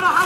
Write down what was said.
حاضر